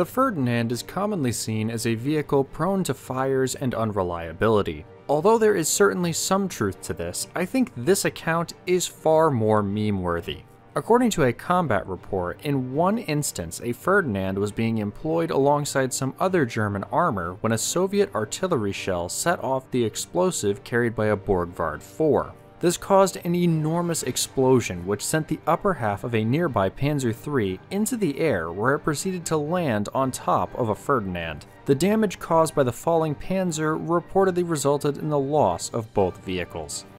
The Ferdinand is commonly seen as a vehicle prone to fires and unreliability. Although there is certainly some truth to this, I think this account is far more meme worthy. According to a combat report, in one instance, a Ferdinand was being employed alongside some other German armor when a Soviet artillery shell set off the explosive carried by a Borgward 4. This caused an enormous explosion which sent the upper half of a nearby Panzer III into the air where it proceeded to land on top of a Ferdinand. The damage caused by the falling Panzer reportedly resulted in the loss of both vehicles.